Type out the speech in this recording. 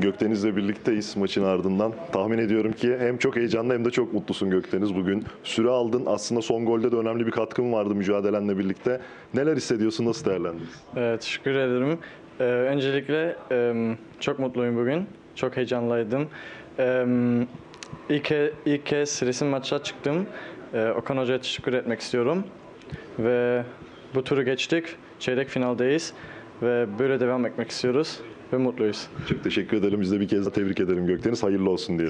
Gökdeniz'le birlikteyiz maçın ardından. Tahmin ediyorum ki hem çok heyecanlı hem de çok mutlusun Gökdeniz bugün. Süre aldın. Aslında son golde de önemli bir katkın vardı mücadelenle birlikte. Neler hissediyorsun? Nasıl değerlendiriyorsun? Evet, teşekkür ederim. Ee, öncelikle em, çok mutluyum bugün. Çok heyecanlıydım. Em, ilk, ilk kez resim maça çıktım. Ee, Okan Hoca'ya teşekkür etmek istiyorum. Ve bu turu geçtik. Çeyrek finaldeyiz. Ve böyle devam etmek istiyoruz. Ve mutluyuz. Çok teşekkür ederim. Biz de bir kez daha tebrik ederim Gökdeniz. Hayırlı olsun diyelim.